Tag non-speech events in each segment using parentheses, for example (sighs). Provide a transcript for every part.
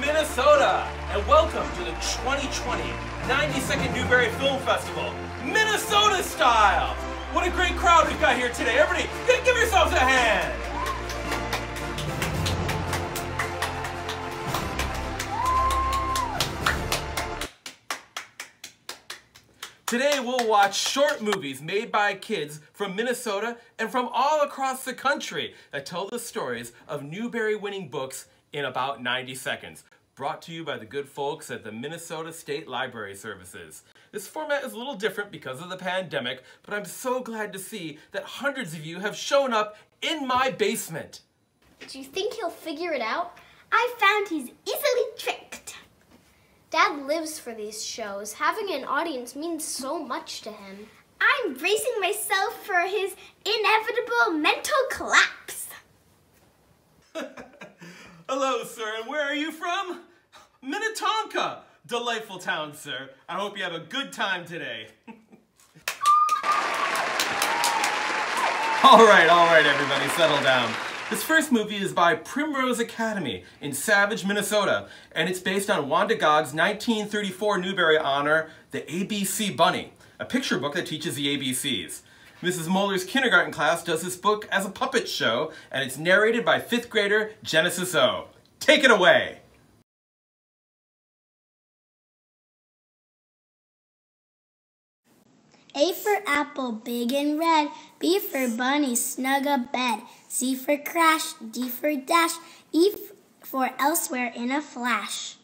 Minnesota, and welcome to the 2020 90-Second Newbery Film Festival, Minnesota style. What a great crowd we've got here today. Everybody, give yourselves a hand. Today we'll watch short movies made by kids from Minnesota and from all across the country that tell the stories of Newbery winning books in about 90 seconds. Brought to you by the good folks at the Minnesota State Library Services. This format is a little different because of the pandemic, but I'm so glad to see that hundreds of you have shown up in my basement. Do you think he'll figure it out? I found he's easily tricked. Dad lives for these shows. Having an audience means so much to him. I'm bracing myself for his inevitable mental collapse. (laughs) Hello, sir, and where are you from? Minnetonka! Delightful town, sir. I hope you have a good time today. (laughs) all right, all right, everybody, settle down. This first movie is by Primrose Academy in Savage, Minnesota, and it's based on Wanda Gág's 1934 Newbery honor, The ABC Bunny, a picture book that teaches the ABCs. Mrs. Moeller's kindergarten class does this book as a puppet show, and it's narrated by fifth grader Genesis O. Take it away! A for apple, big and red. B for bunny, snug a bed. C for crash, D for dash. E for elsewhere in a flash.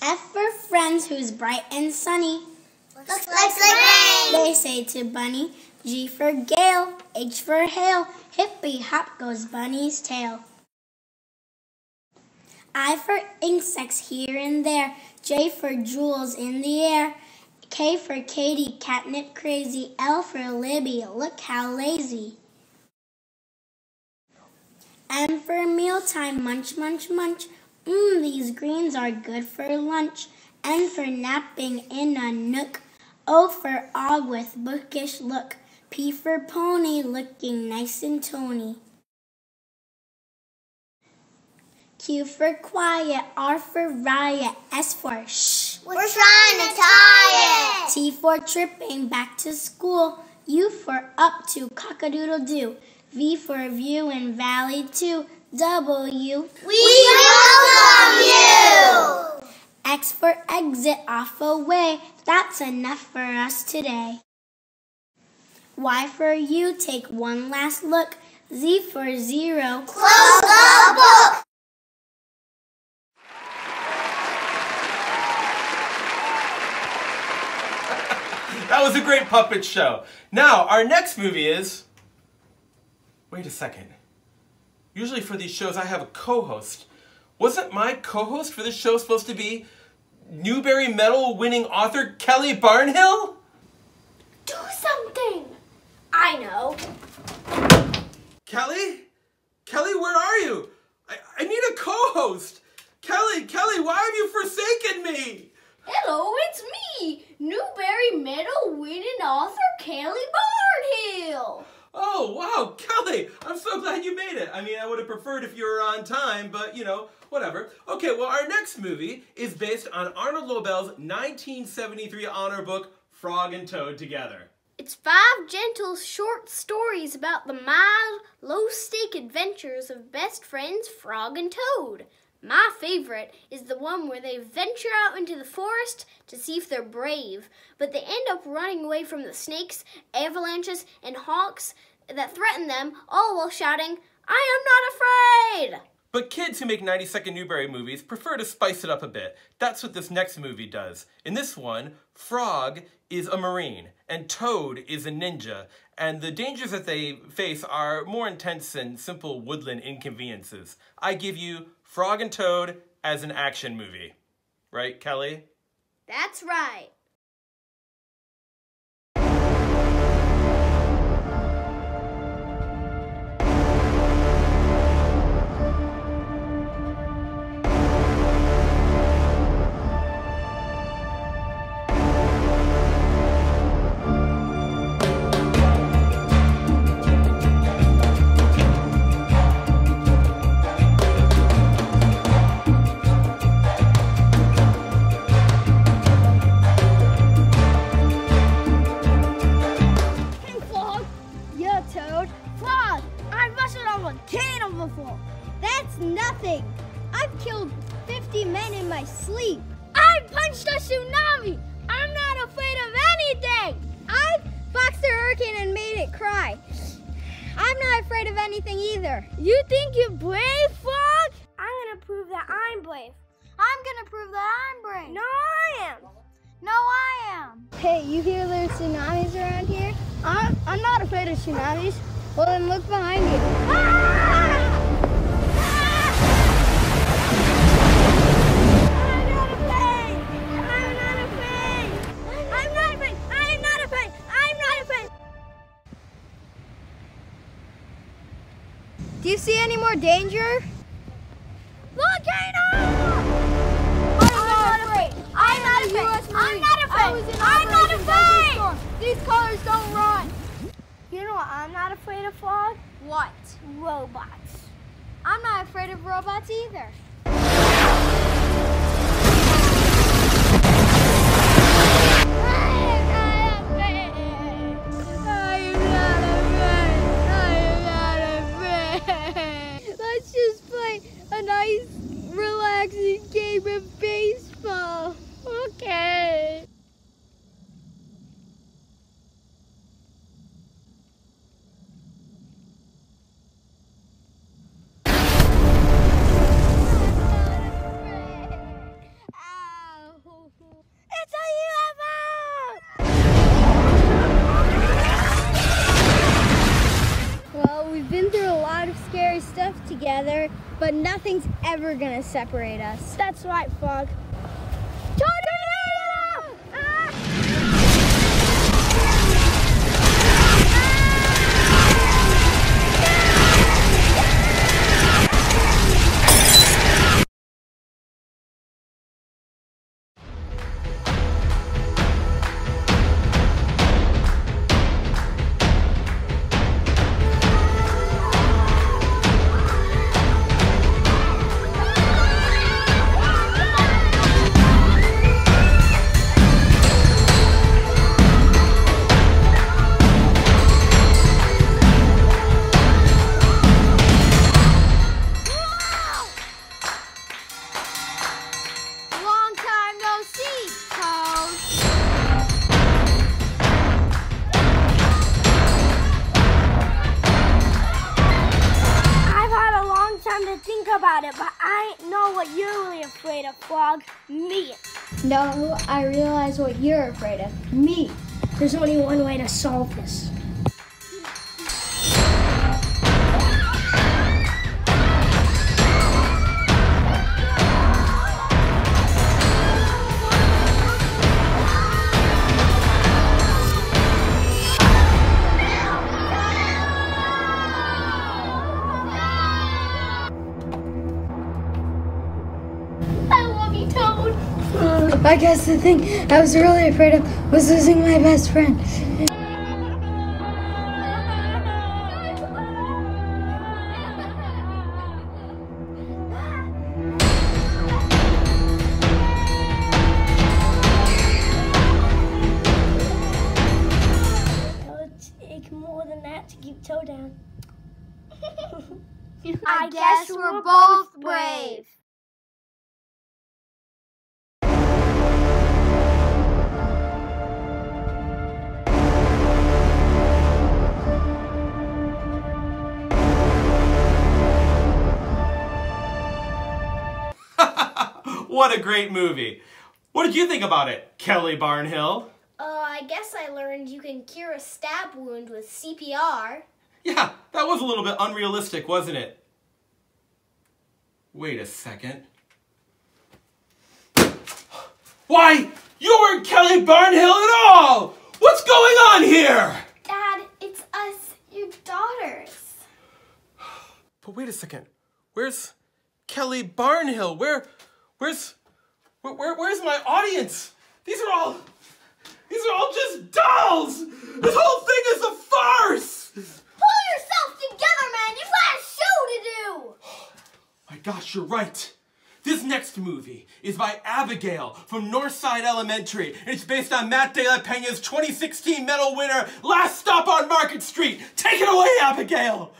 F for friends who's bright and sunny. Looks, looks like rain. They say to bunny. G for gale, H for hail. Hippy hop goes bunny's tail. I for insects here and there. J for jewels in the air. K for Katie, catnip crazy. L for Libby, look how lazy. M for mealtime, munch, munch, munch. Mmm, these greens are good for lunch. N for napping in a nook. O for og with bookish look. P for pony, looking nice and tony. Q for quiet, R for riot, S for shh. We're trying to tie it. T for tripping, back to school. U for up to cock-a-doodle-doo. V for view and valley to W. We welcome you. X for exit off away. That's enough for us today. Y for you, take one last look. Z for zero. Close the book. That was a great puppet show. Now, our next movie is... Wait a second. Usually for these shows I have a co-host. Wasn't my co-host for this show supposed to be Newbery Medal winning author Kelly Barnhill? Do something. I know. Kelly? Kelly, where are you? I, I need a co-host. Kelly, Kelly, why have you forsaken me? Hello, it's me, Newbery Medal winning author Kelly Barnhill. Oh, wow, Kelly, I'm so glad you made it. I mean, I would have preferred if you were on time, but you know, whatever. Okay, well, our next movie is based on Arnold Lobel's 1973 honor book, Frog and Toad Together. It's five gentle short stories about the mild, low-stake adventures of best friends Frog and Toad. My favorite is the one where they venture out into the forest to see if they're brave, but they end up running away from the snakes, avalanches, and hawks that threaten them, all while shouting, I am not afraid! But kids who make 90 second Newbery movies prefer to spice it up a bit. That's what this next movie does. In this one, Frog is a Marine and Toad is a ninja, and the dangers that they face are more intense than simple woodland inconveniences. I give you Frog and Toad as an action movie. Right, Kelly? That's right. But nothing's ever gonna separate us. That's right, Frog. Frog. Me. No, I realize what you're afraid of. Me. There's only one way to solve this. Guess the thing I was really afraid of was losing my best friend. What a great movie. What did you think about it, Kelly Barnhill? Uh, I guess I learned you can cure a stab wound with CPR. Yeah, that was a little bit unrealistic, wasn't it? Wait a second. Why, you weren't Kelly Barnhill at all! What's going on here? Dad, it's us, your daughters. But wait a second. Where's Kelly Barnhill? Where, where's, where, where, where's my audience? These are all, these are all just dolls! This whole thing is a farce! Pull yourself together, man! You've got a show to do! (gasps) My gosh, you're right. This next movie is by Abigail from Northside Elementary, and it's based on Matt De La Pena's 2016 medal winner, Last Stop on Market Street. Take it away, Abigail!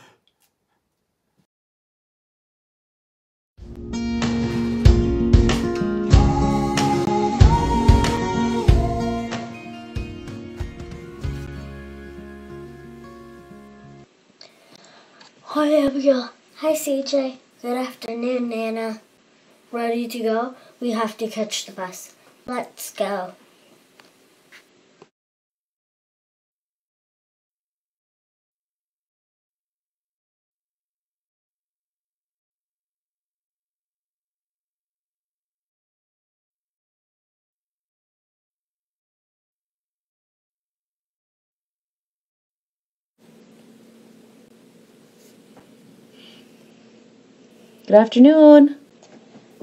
Hi, Abigail. Hi, CJ. Good afternoon, Nana. Ready to go? We have to catch the bus. Let's go. Good afternoon.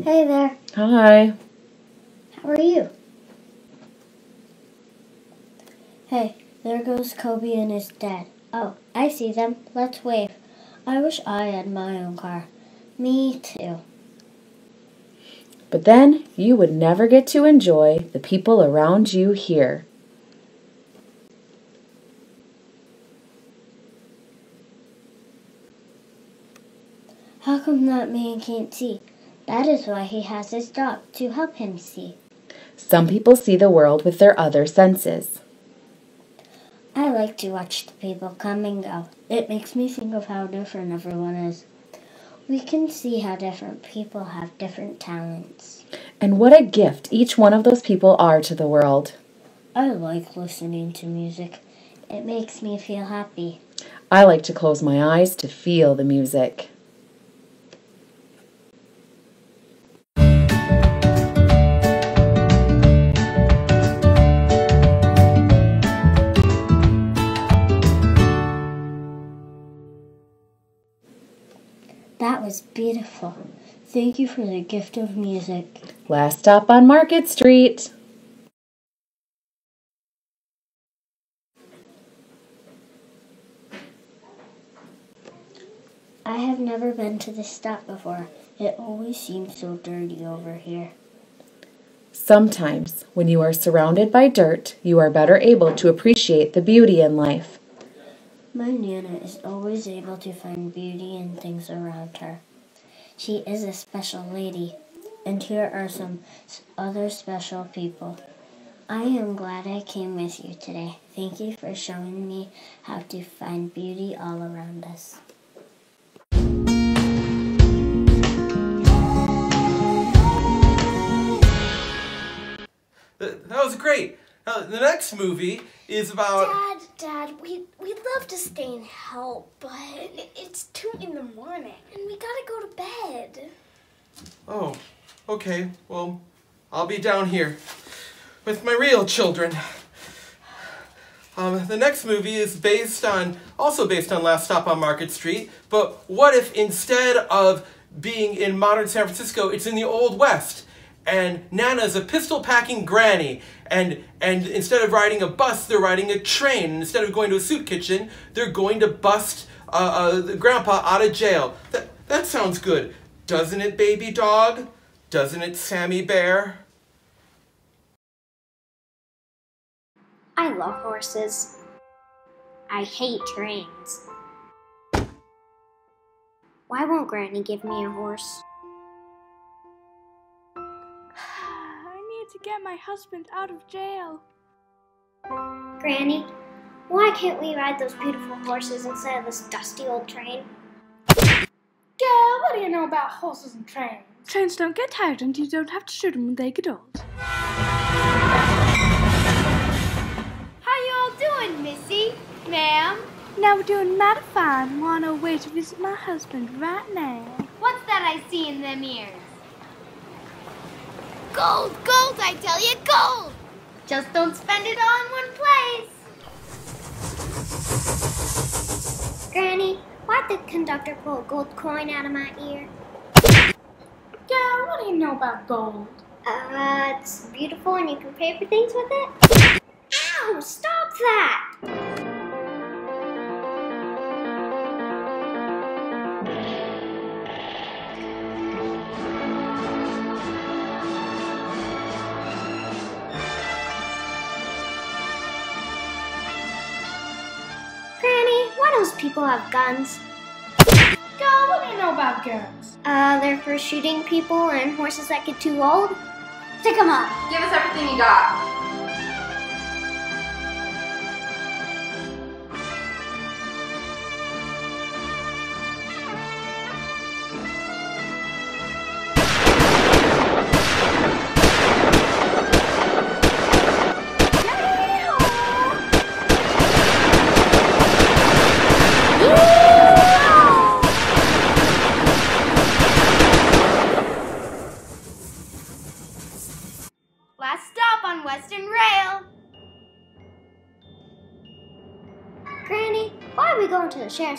Hey there. Hi. How are you? Hey, there goes Kobe and his dad. Oh, I see them. Let's wave. I wish I had my own car. Me too. But then you would never get to enjoy the people around you here. How come that man can't see? That is why he has his dog to help him see. Some people see the world with their other senses. I like to watch the people come and go. It makes me think of how different everyone is. We can see how different people have different talents. And what a gift each one of those people are to the world. I like listening to music. It makes me feel happy. I like to close my eyes to feel the music. That was beautiful. Thank you for the gift of music. Last stop on Market Street. I have never been to this stop before. It always seems so dirty over here. Sometimes, when you are surrounded by dirt, you are better able to appreciate the beauty in life. My Nana is always able to find beauty in things around her. She is a special lady, and here are some other special people. I am glad I came with you today. Thank you for showing me how to find beauty all around us. That was great. Now, the next movie is about. Dad, Dad, we we'd love to stay and help, but it's two in the morning, and we gotta go to bed. Oh, okay. Well, I'll be down here with my real children. Um, the next movie is based on, also based on Last Stop on Market Street, but what if instead of being in modern San Francisco, it's in the Old West? And Nana's a pistol packing granny, and and instead of riding a bus, they're riding a train. Instead of going to a soup kitchen, they're going to bust uh, uh, the grandpa out of jail. That that sounds good, doesn't it, baby dog? Doesn't it, Sammy Bear? I love horses. I hate trains. Why won't Granny give me a horse? Get my husband out of jail. Granny, why can't we ride those beautiful horses instead of this dusty old train? Girl, what do you know about horses and trains? Trains don't get tired and you don't have to shoot them when they get old. How you all doing, Missy? Ma'am? Now we're doing mighty fine. We're on our way to visit my husband right now. What's that I see in them ears? Gold, gold, I tell you, gold! Just don't spend it all in one place. Granny, why'd the conductor pull a gold coin out of my ear? Girl, what do you know about gold? Uh, it's beautiful and you can pay for things with it? Ow! Stop that! People have guns. Girl, what do you know about guns? Uh, they're for shooting people and horses that get too old. Stick 'em up. Give us everything you got.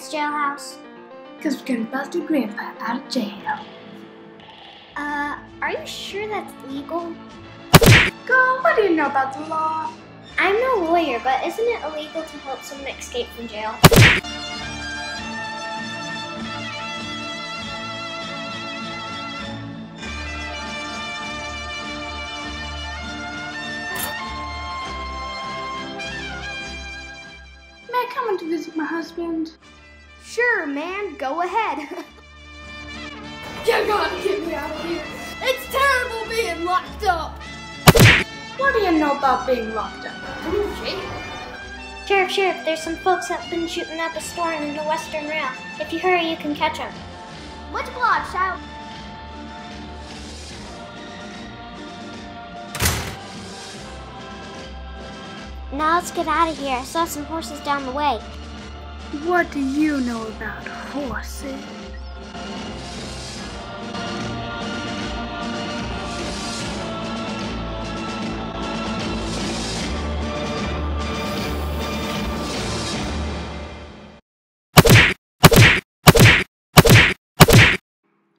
Jailhouse? Because we're gonna bust your grandpa out of jail. Uh, are you sure that's legal? Girl, what do you know about the law? I'm no lawyer, but isn't it illegal to help someone escape from jail? May I come in to visit my husband? Sure, man, go ahead. (laughs) You gotta get me out of here. it's terrible being locked up. What do you know about being locked up? Sheriff, Sheriff, there's some folks that have been shooting the store and in the Western Rail. If you hurry, you can catch them. Which block, child? Now let's get out of here. I saw some horses down the way. What do you know about horses?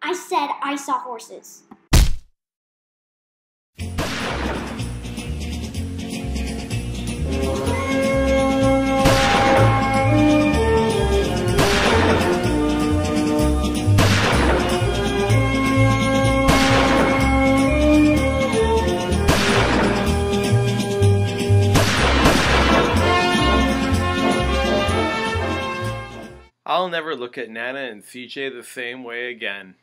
I said I saw horses. Never look at Nana and CJ the same way again.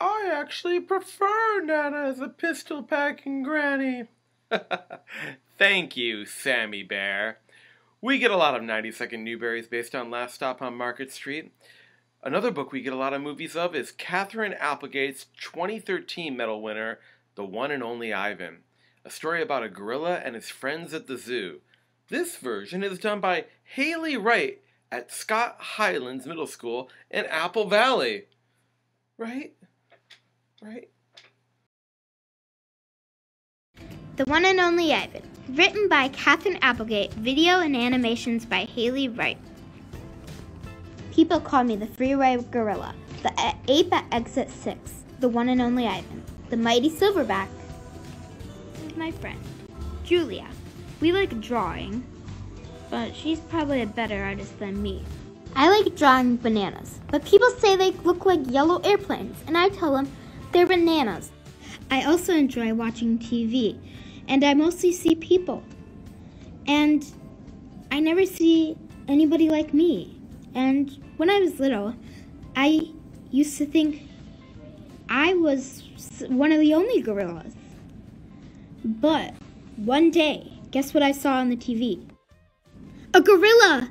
I actually prefer Nana as a pistol packing granny. (laughs) Thank you, Sammy Bear. We get a lot of 90 second Newberries based on Last Stop on Market Street. Another book we get a lot of movies of is Katherine Applegate's 2013 medal winner, The One and Only Ivan, a story about a gorilla and his friends at the zoo. This version is done by Haley Wright at Scott Highlands Middle School in Apple Valley. Right? Right? The One and Only Ivan. Written by Katherine Applegate. Video and animations by Haley Wright. People call me the freeway gorilla, the ape at exit 6, the one and only Ivan, the mighty silverback. Is my friend, Julia. We like drawing, but she's probably a better artist than me. I like drawing bananas, but people say they look like yellow airplanes, and I tell them they're bananas. I also enjoy watching TV, and I mostly see people. And I never see anybody like me. And when I was little, I used to think I was one of the only gorillas. But one day, guess what I saw on the TV? A gorilla!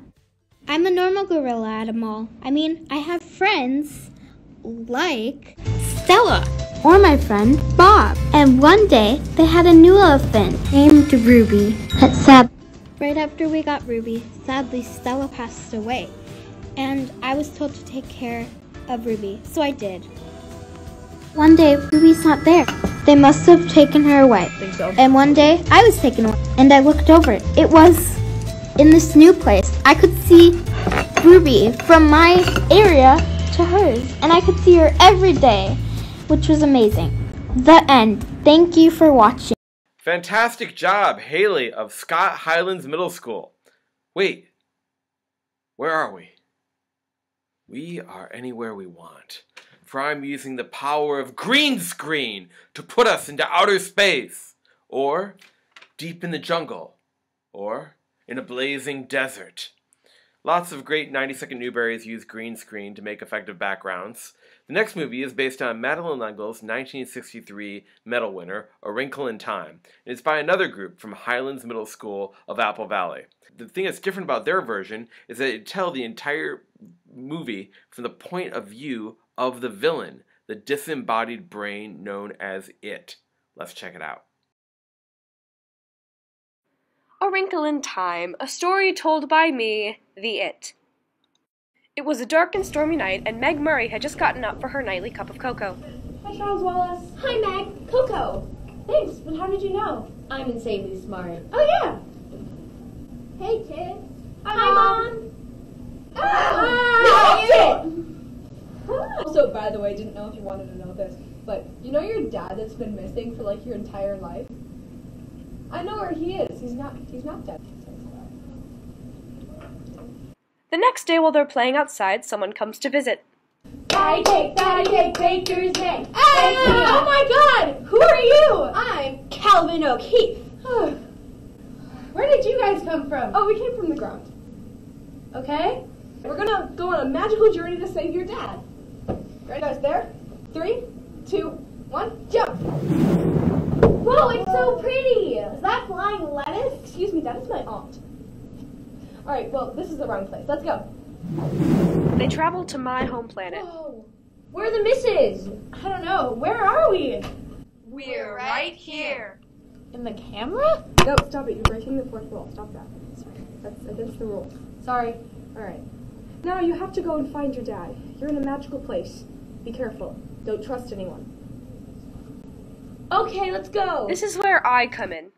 I'm a normal gorilla at a mall. I mean, I have friends like Stella or my friend Bob. And one day they had a new elephant named Ruby. That's sad. Right after we got Ruby, sadly Stella passed away. And I was told to take care of Ruby, so I did. One day Ruby's not there. They must have taken her away. And one day I was taken away and I looked over. It was in this new place. I could see Ruby from my area to hers, and I could see her every day, which was amazing. The end. Thank you for watching. Fantastic job, Haley of Scott Highlands Middle School. Wait, where are we? We are anywhere we want, for I'm using the power of green screen to put us into outer space, or deep in the jungle, or in a blazing desert. Lots of great 90 Second Newberries use green screen to make effective backgrounds. The next movie is based on Madeleine L'Engle's 1963 medal winner, A Wrinkle in Time, and it's by another group from Highlands Middle School of Apple Valley. The thing that's different about their version is that it tells the entire movie from the point of view of the villain, the disembodied brain known as It. Let's check it out. A Wrinkle in Time, a story told by me, the It. It was a dark and stormy night, and Meg Murray had just gotten up for her nightly cup of cocoa. Hi, Charles Wallace. Hi, Meg. Coco. Thanks, but how did you know? I'm insanely smart. Oh, yeah. Hey, kids. Hi, Hi, Mom. Ah! Ah, Also, by the way, I didn't know if you wanted to know this, but you know your dad that's been missing for like your entire life? I know where he is. He's not. He's not dead. The next day, while they're playing outside, someone comes to visit. Patty cake, patty cake, baker's day. Ah! Hey! Oh my God! Who are you? I'm Calvin O'Keefe. (sighs) Where did you guys come from? Oh, we came from the ground. Okay. We're gonna go on a magical journey to save your dad. Right, guys, there. Three, two, one, jump! Whoa, it's so pretty. Is that flying lettuce? Excuse me, that is my aunt. All right, well, this is the wrong place. Let's go. They travel to my home planet. Whoa. Where are the misses? I don't know. Where are we? We're right here. In the camera? No, stop it. You're breaking the fourth wall. Stop that. Sorry. That's against the rules. Sorry. All right. Now you have to go and find your dad. You're in a magical place. Be careful. Don't trust anyone. Okay, let's go. This is where I come in.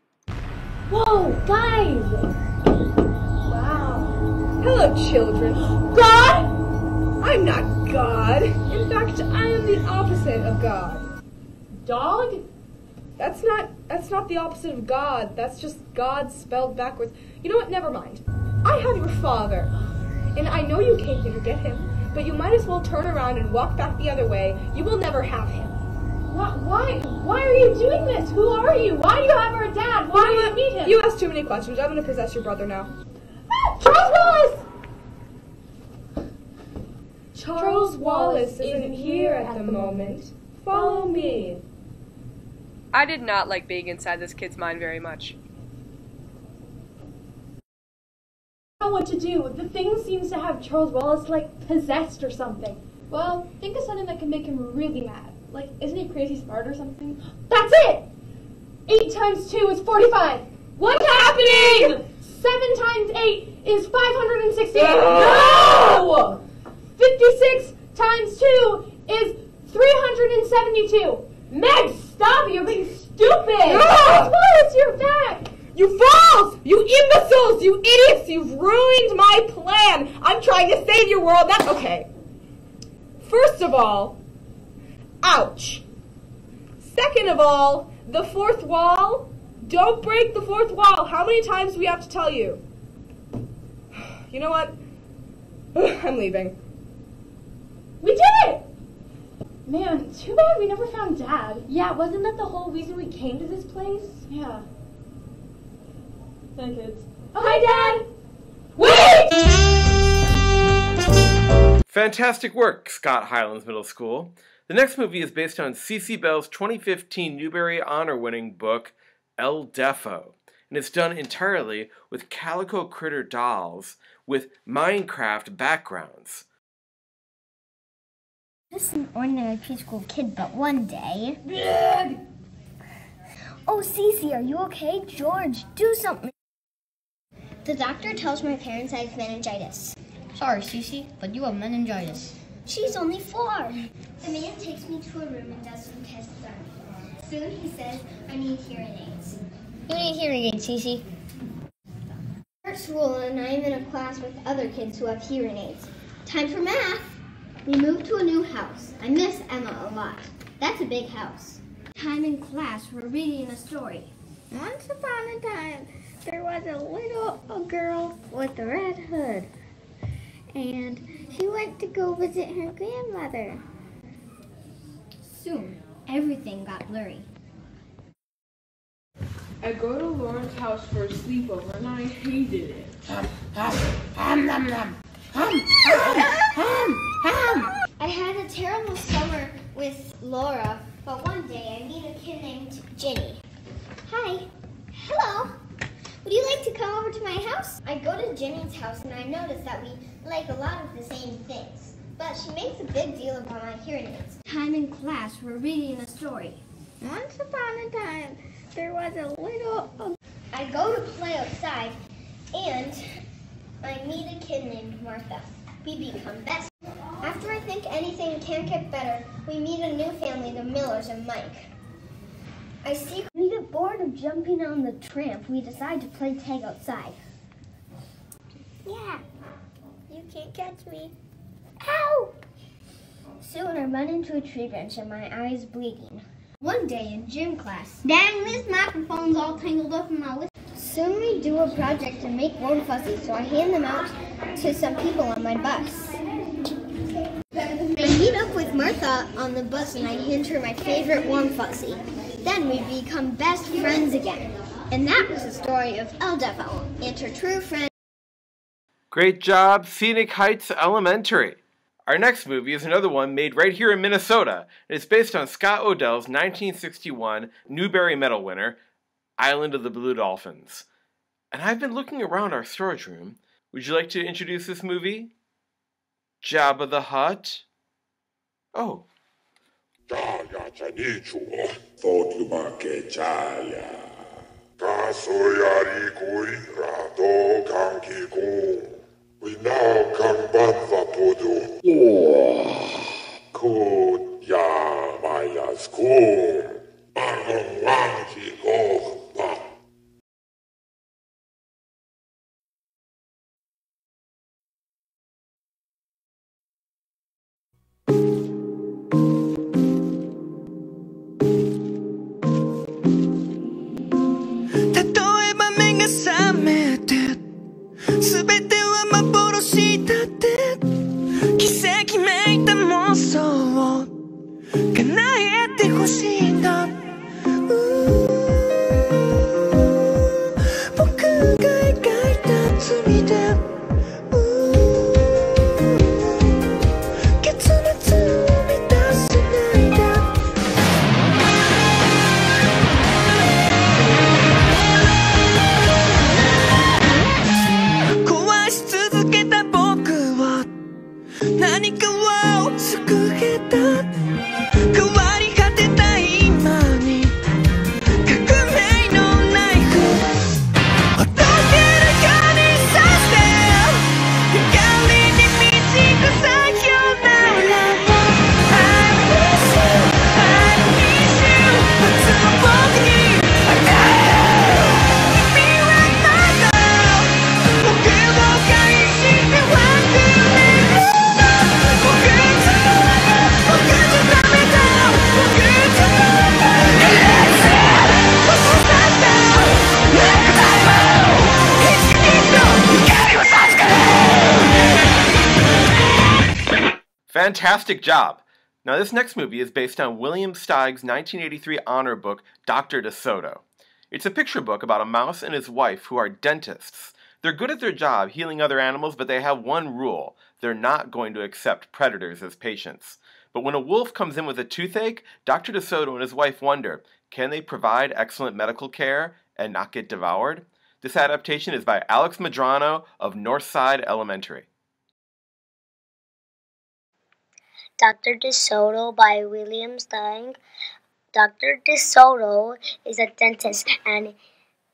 Whoa, guys. Wow. Hello, children. God? I'm not God. In fact, I am the opposite of God. Dog? That's not that's not the opposite of God. That's just God spelled backwards. You know what? Never mind. I have your father. And I know you came here to get him, but you might as well turn around and walk back the other way. You will never have him. Why, why, why are you doing this? Who are you? Why do you have our dad? Why do you need him? You asked too many questions. I'm gonna possess your brother now. Ah, Charles Wallace! Charles Wallace isn't here at the moment. Follow me. I did not like being inside this kid's mind very much. I don't know what to do. The thing seems to have Charles Wallace like possessed or something. Well, think of something that can make him really mad. Like, isn't he crazy smart or something? That's it! 8 times 2 is 45. What's happening? 7 times 8 is 568. No! 56 times 2 is 372. Meg, stop! You're being stupid! No! You're back! You fools! You imbeciles! You idiots! You've ruined my plan! I'm trying to save your world. That's okay. First of all, ouch. Second of all, the fourth wall. Don't break the fourth wall. How many times do we have to tell you? (sighs) You know what? (sighs) I'm leaving. We did it! Man, too bad we never found Dad. Yeah, wasn't that the whole reason we came to this place? Yeah. Hi, kids. Oh, hi, Dad! Wait! Fantastic work, Scott Highlands Middle School. The next movie is based on Cece Bell's 2015 Newbery Honor winning book, El Deafo, and it's done entirely with calico critter dolls with Minecraft backgrounds. Just an ordinary preschool kid, but one day. Oh, Cece, are you okay? George, do something. The doctor tells my parents I have meningitis. Sorry, Cece, but you have meningitis. She's only four. The man takes me to a room and does some tests on me. Soon he says I need hearing aids. You need hearing aids, Cece. At school, and I'm in a class with other kids who have hearing aids. Time for math. We moved to a new house. I miss Emma a lot. That's a big house. Time in class, we're reading a story. Once upon a time, there was a little a girl with a red hood. And she went to go visit her grandmother. Soon, everything got blurry. I go to Lauren's house for a sleepover and I hated it. I had a terrible summer with Laura, but one day I meet a kid named Jenny. Hi. Hello. Would you like to come over to my house? I go to Jenny's house and I notice that we like a lot of the same things. But she makes a big deal about my hearing aids. Time in class, we're reading a story. Once upon a time, there was a little. Um, I go to play outside and I meet a kid named Martha. We become best. After I think anything can't get better, we meet a new family, the Millers and Mike. I see we get bored of jumping on the tramp. We decide to play tag outside. Yeah, you can't catch me. Ow! Soon I run into a tree branch and my eye is bleeding. One day in gym class. Dang, this microphone's all tangled up in my lip. Soon we do a project to make warm fuzzies, so I hand them out to some people on my bus. I meet up with Martha on the bus and I hand her my favorite warm fuzzy. Then we become best friends again. And that was the story of El Deafo and her true friend. Great job, Scenic Heights Elementary. Our next movie is another one made right here in Minnesota. It's based on Scott O'Dell's 1961 Newbery Medal winner, Island of the Blue Dolphins. And I've been looking around our storage room. Would you like to introduce this movie? Jabba the Hutt? Oh. We now come banva podo. Ko ya mayas kung. Fantastic job! Now, this next movie is based on William Steig's 1983 honor book, Dr. DeSoto. It's a picture book about a mouse and his wife who are dentists. They're good at their job healing other animals, but they have one rule they're not going to accept predators as patients. But when a wolf comes in with a toothache, Dr. DeSoto and his wife wonder can they provide excellent medical care and not get devoured? This adaptation is by Alex Medrano of Northside Elementary. Dr. DeSoto by William Steig. Dr. DeSoto is a dentist and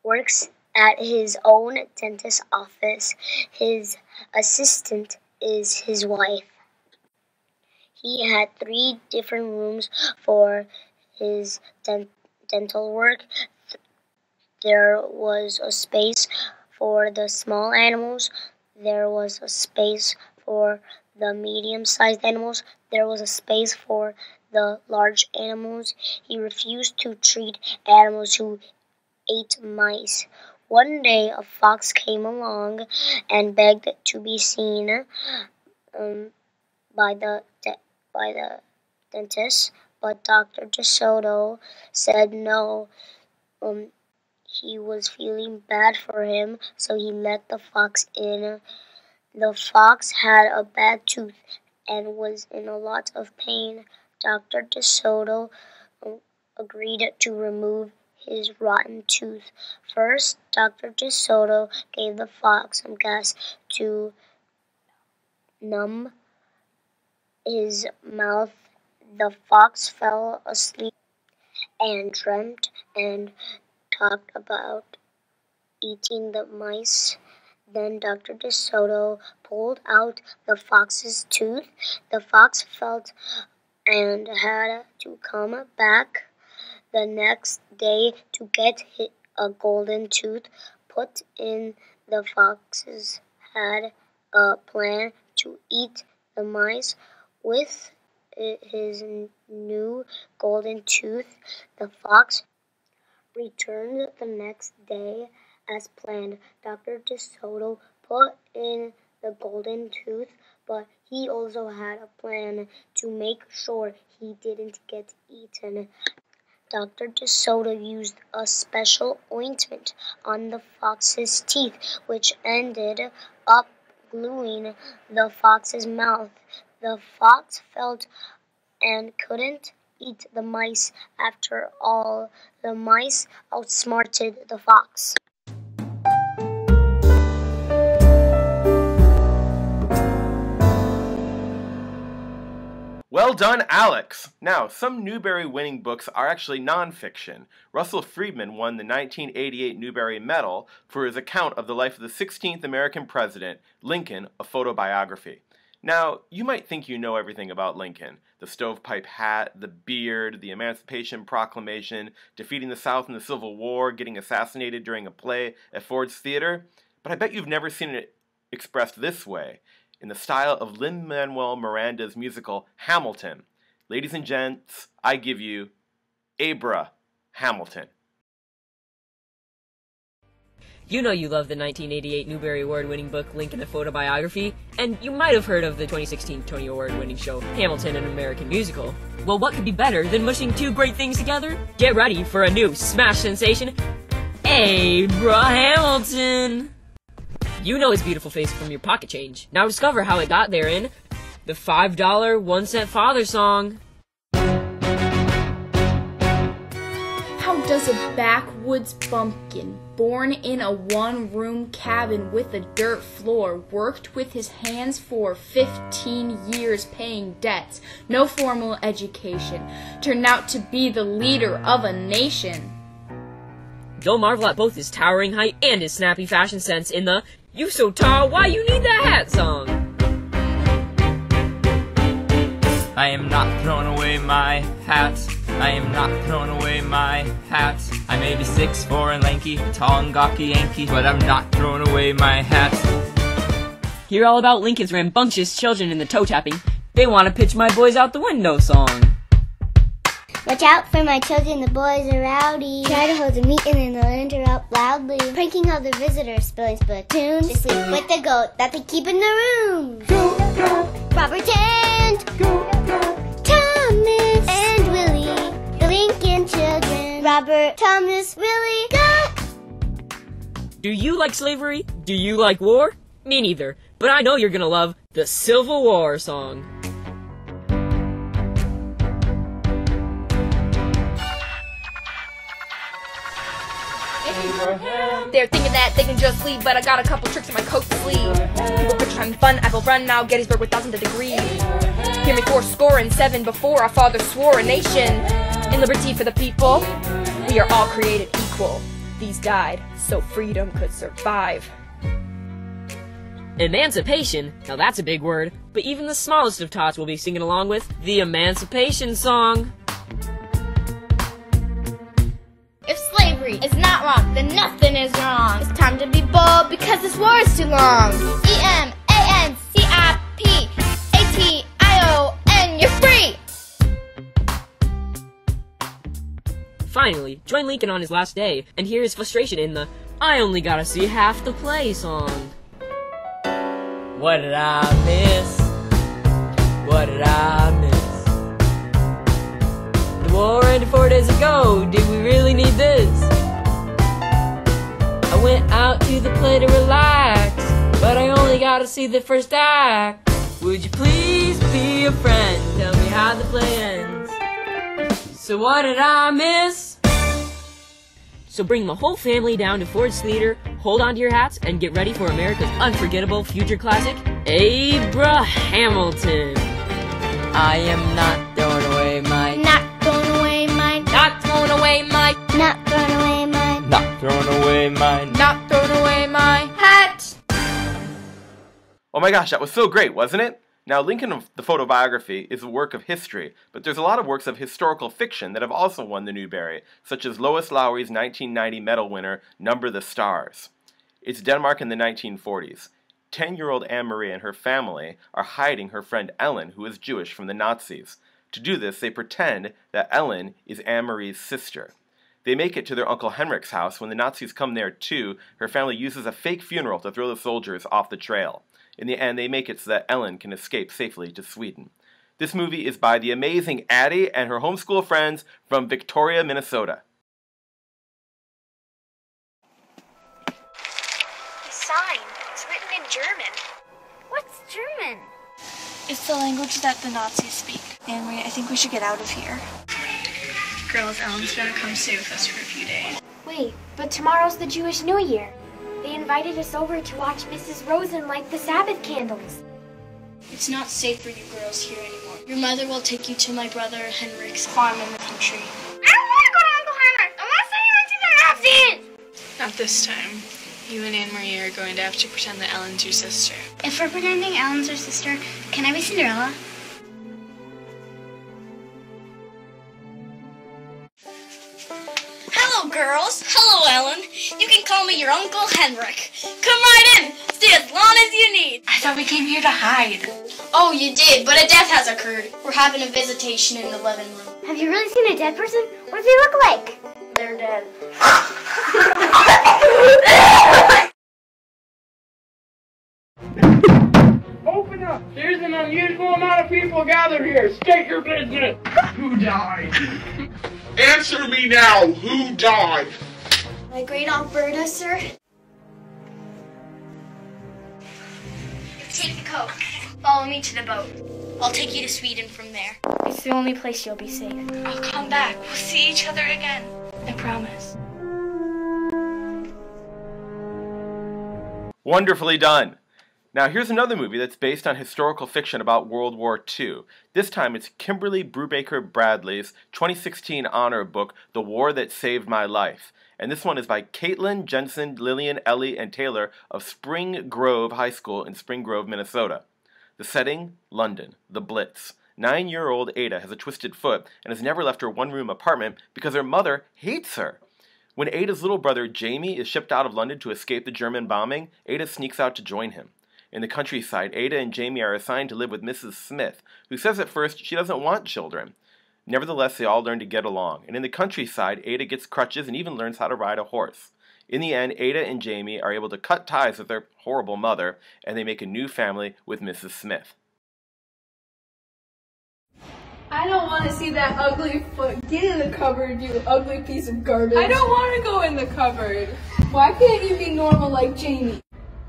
works at his own dentist office. His assistant is his wife. He had three different rooms for his dent- dental work. There was a space for the small animals. There was a space for the medium sized animals. There was a space for the large animals. He refused to treat animals who ate mice. One day, a fox came along and begged to be seen um, by the by the dentist, but Doctor DeSoto said no. Um, he was feeling bad for him, so he let the fox in. The fox had a bad tooth and was in a lot of pain. Dr. DeSoto agreed to remove his rotten tooth. First, Dr. DeSoto gave the fox some gas to numb his mouth. The fox fell asleep and dreamt and talked about eating the mice. Then Dr. DeSoto pulled out the fox's tooth. The fox felt and had to come back the next day to get a golden tooth put in. The foxes had a plan to eat the mice with his new golden tooth. The fox returned the next day as planned. Dr. DeSoto put in the golden tooth, but he also had a plan to make sure he didn't get eaten. Dr. DeSoto used a special ointment on the fox's teeth, which ended up gluing the fox's mouth. The fox felt and couldn't eat the mice. After all, the mice outsmarted the fox. Well done, Alex! Now, some Newbery winning books are actually nonfiction. Russell Freedman won the 1988 Newbery Medal for his account of the life of the 16th American president, Lincoln, a photobiography. Now, you might think you know everything about Lincoln the stovepipe hat, the beard, the Emancipation Proclamation, defeating the South in the Civil War, getting assassinated during a play at Ford's Theater, but I bet you've never seen it expressed this way in the style of Lin Manuel Miranda's musical Hamilton. Ladies and gents, I give you Abra Hamilton. You know you love the 1988 Newbery Award winning book Lincoln a Photobiography, and you might have heard of the 2016 Tony Award winning show Hamilton an American Musical. Well, what could be better than mushing two great things together? Get ready for a new smash sensation, Abra Hamilton! You know his beautiful face from your pocket change. Now discover how it got there in the $5 one cent father song. How does a backwoods bumpkin, born in a one room cabin with a dirt floor, worked with his hands for 15 years paying debts, no formal education, turn out to be the leader of a nation? You'll marvel at both his towering height and his snappy fashion sense in the You So Tall, Why You Need That Hat song. I am not throwing away my hat. I am not throwing away my hat. I may be six four and lanky, tall and gawky Yankee, but I'm not throwing away my hat. Hear all about Lincoln's rambunctious children in the toe tapping. They want to pitch my boys out the window song. Watch out for my children, the boys are rowdy. Try to hold a meeting and they'll interrupt loudly. Pranking all the visitors, spilling spittoons. They sleep with the goat that they keep in the room. Go, go. Robert and go, go. Thomas and Willie, the Lincoln children. Robert, Thomas, Willie, go! Do you like slavery? Do you like war? Me neither. But I know you're gonna love the Civil War song. They're thinking that they can just leave, but I got a couple tricks in my coat sleeve. People picture having fun, Apple run now, Gettysburg with thousands of degrees. Hear me four score and seven before our father swore a nation in liberty for the people. We are all created equal. These died so freedom could survive. Emancipation? Now that's a big word, but even the smallest of tots will be singing along with the Emancipation song. If slavery is not wrong, then nothing is wrong. It's time to be bold because this war is too long. E M A N C I P A T I O N, you're free! Finally, join Lincoln on his last day and hear his frustration in the I only gotta see half the play song. What did I miss? What did I miss? The war ended four days ago. Did we really need this? Went out to the play to relax, but I only got to see the first act. Would you please be a friend? Tell me how the play ends. So what did I miss? So bring the whole family down to Ford's Theater, hold on to your hats, and get ready for America's unforgettable future classic, Abra Hamilton. I am not throwing away my Not throwing away mine. Not throwing away my hat. Oh my gosh, that was so great, wasn't it? Now, Lincoln, of the photobiography, is a work of history, but there's a lot of works of historical fiction that have also won the Newbery, such as Lois Lowry's 1990 medal winner, Number the Stars. It's Denmark in the 1940s. 10 year old Annemarie and her family are hiding her friend Ellen, who is Jewish, from the Nazis. To do this, they pretend that Ellen is Annemarie's sister. They make it to their Uncle Henrik's house. When the Nazis come there too, her family uses a fake funeral to throw the soldiers off the trail. In the end, they make it so that Ellen can escape safely to Sweden. This movie is by the amazing Addie and her homeschool friends from Victoria, Minnesota. The sign. It's written in German. What's German? It's the language that the Nazis speak. Annemarie, I think we should get out of here. Girls, Ellen's gonna come stay with us for a few days. Wait, but tomorrow's the Jewish New Year. They invited us over to watch Mrs. Rosen light the Sabbath candles. It's not safe for you girls here anymore. Your mother will take you to my brother Henrik's farm in the country. I don't want to go to Uncle Henrik. I want to stay here and see the Nazis. Not this time. You and Annemarie are going to have to pretend that Ellen's your sister. If we're pretending Ellen's her sister, can I be Cinderella? Call me your Uncle Henrik. Come right in. Stay as long as you need. I thought we came here to hide. Oh, you did, but a death has occurred. We're having a visitation in the living room. Have you really seen a dead person? What do they look like? They're dead. Open up! There's an unusual amount of people gathered here. State your business. Who died? Answer me now. Who died? My great aunt Berta, sir. Take the coat. Follow me to the boat. I'll take you to Sweden from there. It's the only place you'll be safe. I'll come back. We'll see each other again. I promise. Wonderfully done. Now, here's another movie that's based on historical fiction about World War II. This time it's Kimberly Brubaker Bradley's 2016 honor book, The War That Saved My Life. And this one is by Caitlin, Jensen, Lillian, Ellie, and Taylor of Spring Grove High School in Spring Grove, Minnesota. The setting London, the Blitz. Nine year old Ada has a twisted foot and has never left her one room apartment because her mother hates her. When Ada's little brother Jamie is shipped out of London to escape the German bombing, Ada sneaks out to join him. In the countryside, Ada and Jamie are assigned to live with Mrs. Smith, who says at first she doesn't want children. Nevertheless, they all learn to get along, and in the countryside, Ada gets crutches and even learns how to ride a horse. In the end, Ada and Jamie are able to cut ties with their horrible mother, and they make a new family with Mrs. Smith. I don't want to see that ugly foot. Get in the cupboard, you ugly piece of garbage. I don't want to go in the cupboard. Why can't you be normal like Jamie?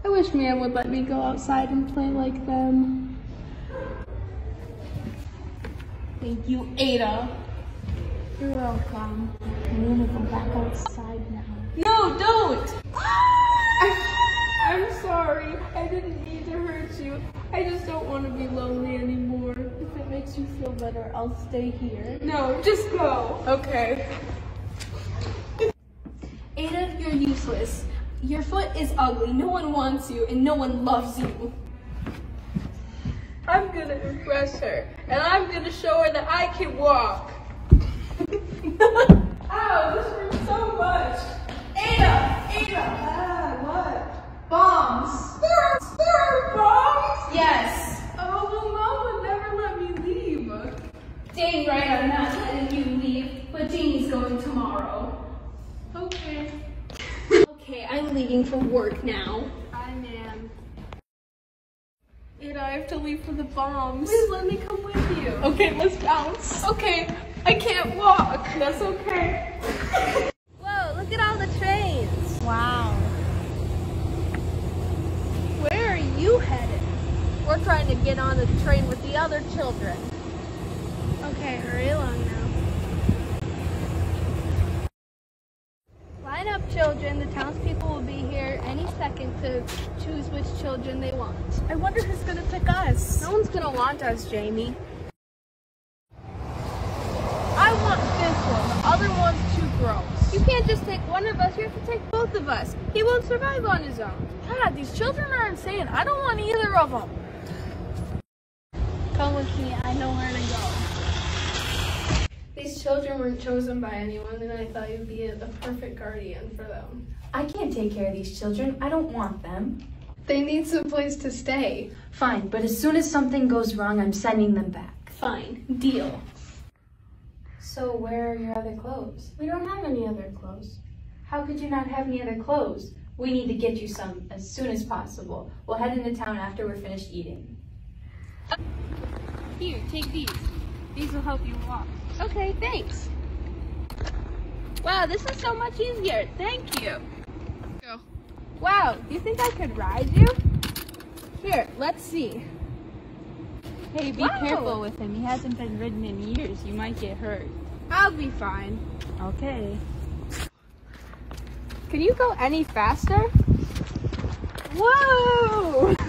I wish man would let me go outside and play like them. Thank you, Ada. You're welcome. I'm gonna go back outside now. No, don't! I'm sorry. I didn't mean to hurt you. I just don't want to be lonely anymore. If it makes you feel better, I'll stay here. No, just go. Okay. Ada, you're useless. Your foot is ugly. No one wants you, and no one loves you. I'm gonna impress her, and I'm gonna show her that I can walk. (laughs) Ow, this hurts so much. Ada, Ada. Ah, what? Bombs. There, there are bombs? Yes. Oh, well, Mom would never let me leave. Dang right, I'm not letting you leave, but Jamie's going tomorrow. Okay. okay, I'm leaving for work now and I have to leave for the bombs. Please let me come with you. Okay, let's bounce. Okay, I can't walk. That's okay. (laughs) Whoa, look at all the trains. Wow. Where are you headed? We're trying to get on the train with the other children. Okay, hurry along now. Children. The townspeople will be here any second to choose which children they want. I wonder who's gonna pick us. No one's gonna want us, Jamie. I want this one. The other one's too gross. You can't just take one of us. You have to take both of us. He won't survive on his own. God, these children are insane. I don't want either of them. Come with me. I know where to go. These children weren't chosen by anyone, and I thought you'd be a, a perfect guardian for them. I can't take care of these children. I don't want them. They need some place to stay. Fine, but as soon as something goes wrong, I'm sending them back. Fine. Deal. So where are your other clothes? We don't have any other clothes. How could you not have any other clothes? We need to get you some as soon as possible. We'll head into town after we're finished eating. Here, take these. These will help you walk. Okay, thanks. Wow, this is so much easier. Thank you. Go. Wow, do you think I could ride you? Here, let's see. Hey, be careful with him. He hasn't been ridden in years. You might get hurt. I'll be fine. Okay. Can you go any faster? Whoa! (laughs)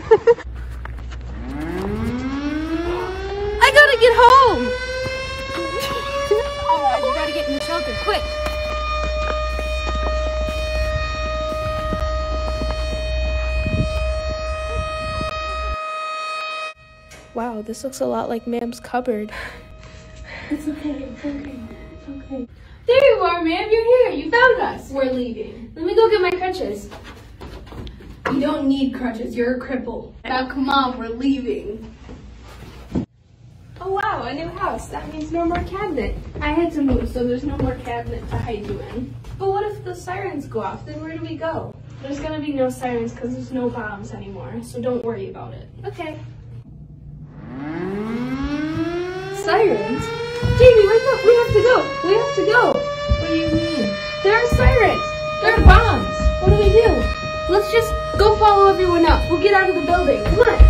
I gotta get home! Quick! Wow, this looks a lot like Ma'am's cupboard. It's okay, it's okay, it's okay. There you are, ma'am. You're here. You found us. We're leaving. Let me go get my crutches. You don't need crutches. You're a cripple. Now come on, we're leaving. A new house. That means no more cabinet. I had to move, so there's no more cabinet to hide you in. But what if the sirens go off? Then where do we go? There's gonna be no sirens because there's no bombs anymore, so don't worry about it. Okay. Sirens? Jamie, wake up! We have to go! We have to go! What do you mean? There are sirens! There are bombs! What do we do? Let's just go follow everyone else. We'll get out of the building. Come on!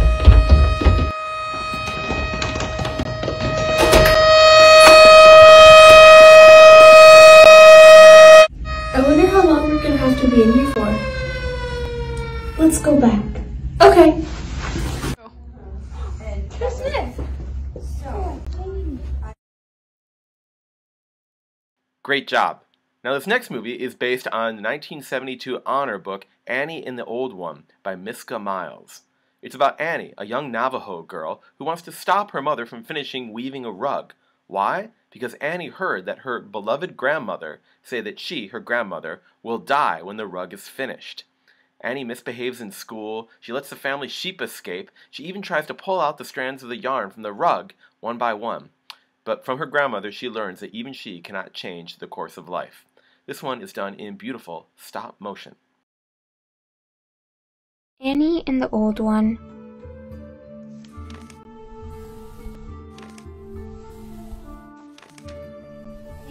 Let's go back. Okay. Who's this? Great job. Now, this next movie is based on the 1972 honor book Annie and the Old One by Miska Miles. It's about Annie, a young Navajo girl who wants to stop her mother from finishing weaving a rug. Why? Because Annie heard that her beloved grandmother say that she, her grandmother, will die when the rug is finished. Annie misbehaves in school, she lets the family sheep escape, she even tries to pull out the strands of the yarn from the rug one by one. But from her grandmother, she learns that even she cannot change the course of life. This one is done in beautiful stop motion. Annie and the Old One.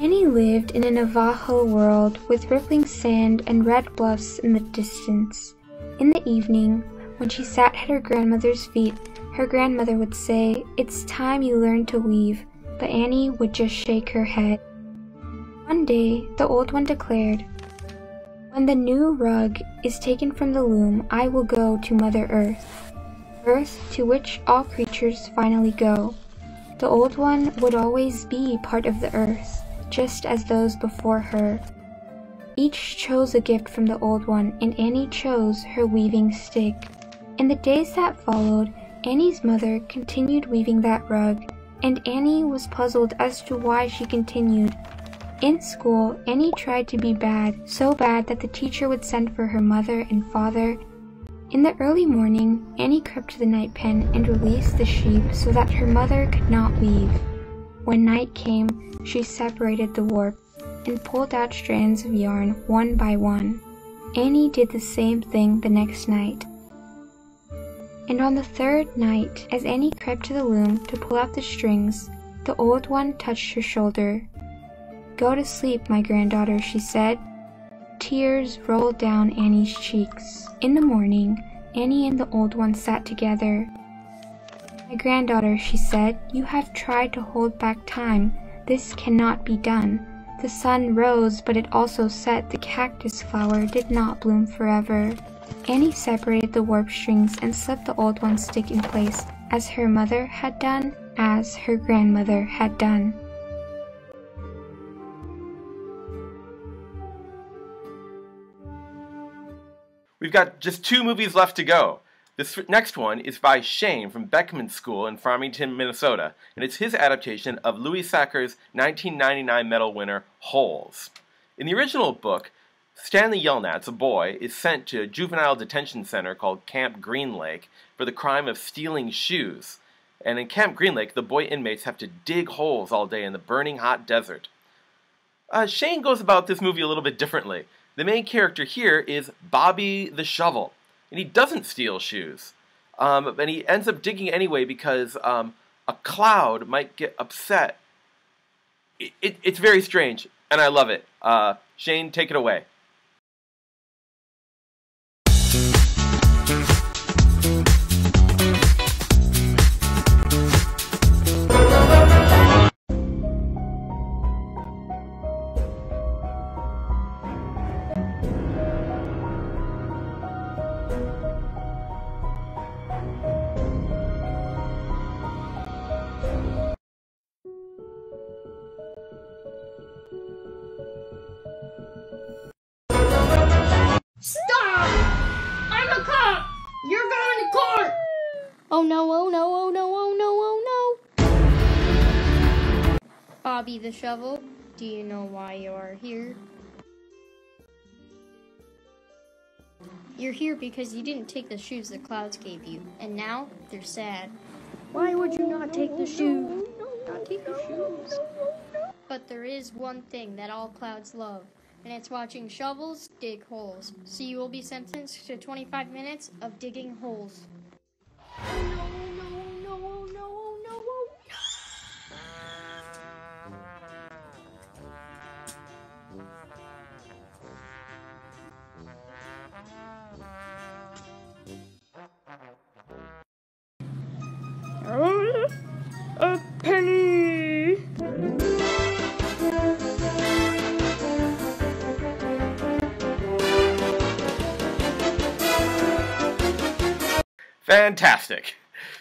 Annie lived in a Navajo world with rippling sand and red bluffs in the distance. In the evening, when she sat at her grandmother's feet, her grandmother would say, It's time you learn to weave, but Annie would just shake her head. One day, the old one declared, When the new rug is taken from the loom, I will go to Mother Earth, Earth to which all creatures finally go. The old one would always be part of the earth, just as those before her. Each chose a gift from the old one, and Annie chose her weaving stick. In the days that followed, Annie's mother continued weaving that rug, and Annie was puzzled as to why she continued. In school, Annie tried to be bad, so bad that the teacher would send for her mother and father. In the early morning, Annie crept to the night pen and released the sheep so that her mother could not weave. When night came, she separated the warp and pulled out strands of yarn one by one. Annie did the same thing the next night. And on the third night, as Annie crept to the loom to pull out the strings, the old one touched her shoulder. Go to sleep, my granddaughter, she said. Tears rolled down Annie's cheeks. In the morning, Annie and the old one sat together. My granddaughter, she said, you have tried to hold back time. This cannot be done. The sun rose, but it also set. The cactus flower did not bloom forever. Annie separated the warp strings and slipped the old one stick in place, as her mother had done, as her grandmother had done. We've got just two movies left to go. This next one is by Shane from Boeckman School in Farmington, Minnesota, and it's his adaptation of Louis Sachar's 1999 medal winner, Holes. In the original book, Stanley Yelnats, a boy, is sent to a juvenile detention center called Camp Green Lake for the crime of stealing shoes. And in Camp Green Lake, the boy inmates have to dig holes all day in the burning hot desert. Uh, Shane goes about this movie a little bit differently. The main character here is Bobby the Shovel and he doesn't steal shoes. Um, and he ends up digging anyway because um, a cloud might get upset. It, it, it's very strange, and I love it. Uh, Shane, take it away. The Shovel, do you know why you are here? You're here because you didn't take the shoes the clouds gave you, and now they're sad. Why would you not take the shoes? Not take the shoes. But there is one thing that all clouds love, and it's watching shovels dig holes. So you will be sentenced to 25 minutes of digging holes. Fantastic.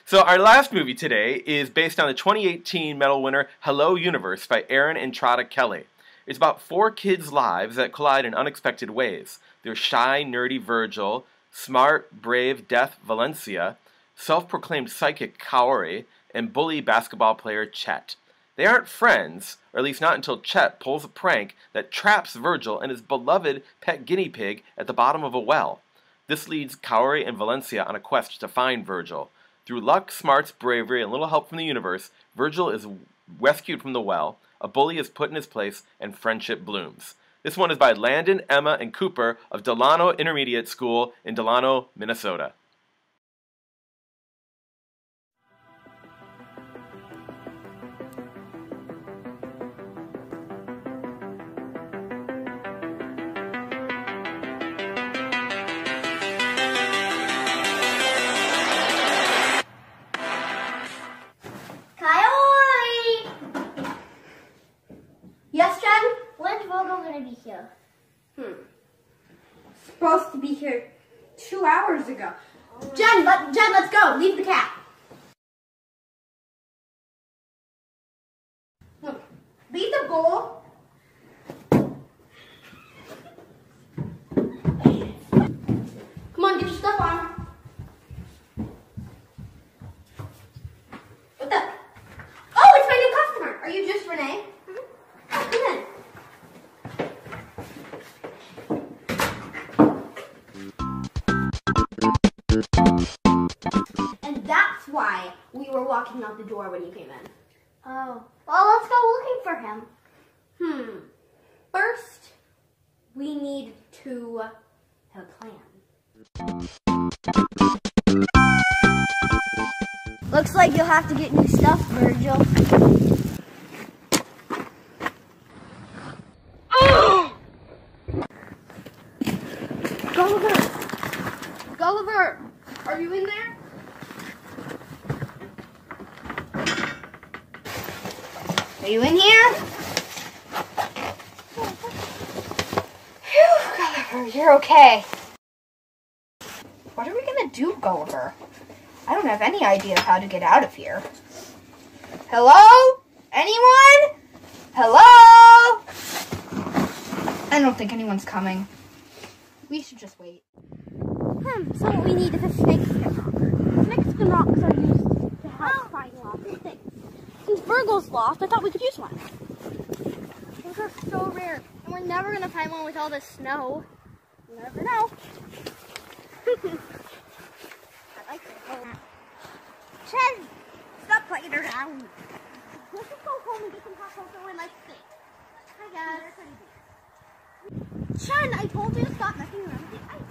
So our last movie today is based on the 2018 medal winner Hello Universe by Erin Entrada Kelly. It's about four kids' lives that collide in unexpected ways. They're shy, nerdy Virgil, smart, brave, deaf Valencia, self-proclaimed psychic Kaori, and bully basketball player Chet. They aren't friends, or at least not until Chet pulls a prank that traps Virgil and his beloved pet guinea pig at the bottom of a well. This leads Kaori and Valencia on a quest to find Virgil. Through luck, smarts, bravery, and little help from the universe, Virgil is rescued from the well, a bully is put in his place, and friendship blooms. This one is by Landon, Emma, and Cooper of Delano Intermediate School in Delano, Minnesota. Here two hours ago. Jen, let, Jen, let's go. Leave the cat. Him. Hmm. First, we need to have a plan. Looks like you'll have to get new stuff, Virgil. Gulliver! Gulliver! Are you in there? Are you in here? Phew, Gulliver, you're okay. What are we gonna do, Gulliver? I don't have any idea how to get out of here. Hello? Anyone? Hello? I don't think anyone's coming. We should just wait. Hmm, so what we need is a snake skin rock. Snake skin rocks are used to help find lost things. Since Virgil's lost, I thought we could use one. Those are so rare, and we're never gonna find one with all this snow. Never know. (laughs) I like. Chen, stop playing around. Let's just go home and get some hot cocoa and like steak. Hi guys. Chen, I told you to stop messing around with the ice.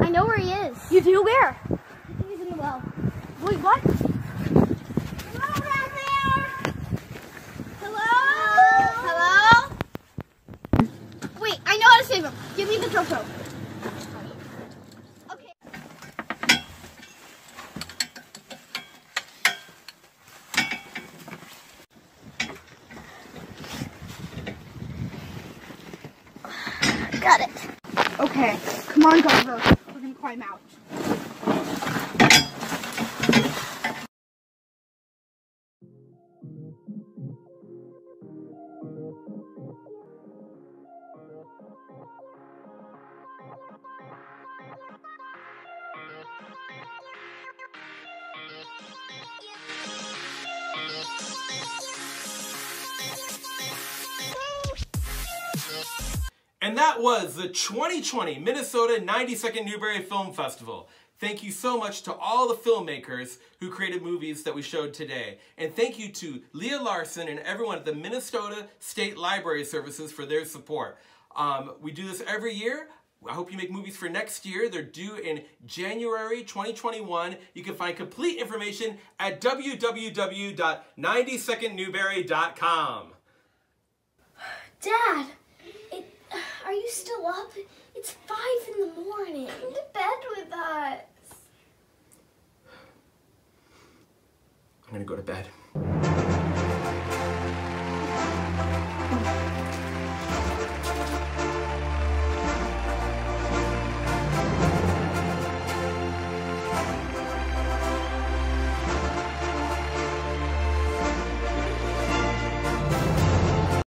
I know where he is. You do? Where? He's in the well. Wait, what? Hello down there. Hello? Hello? Wait, I know how to save him. Give me the Troco. Okay. Got it. Okay, come on, Gulliver. We're gonna climb out. That was the 2020 Minnesota 90-Second Newbery Film Festival. Thank you so much to all the filmmakers who created movies that we showed today. And thank you to Leah Larson and everyone at the Minnesota State Library Services for their support. Um, we do this every year. I hope you make movies for next year. They're due in January 2021. You can find complete information at www.90secondnewbery.com. Dad, are you still up? It's five in the morning. Come to bed with us. I'm gonna go to bed.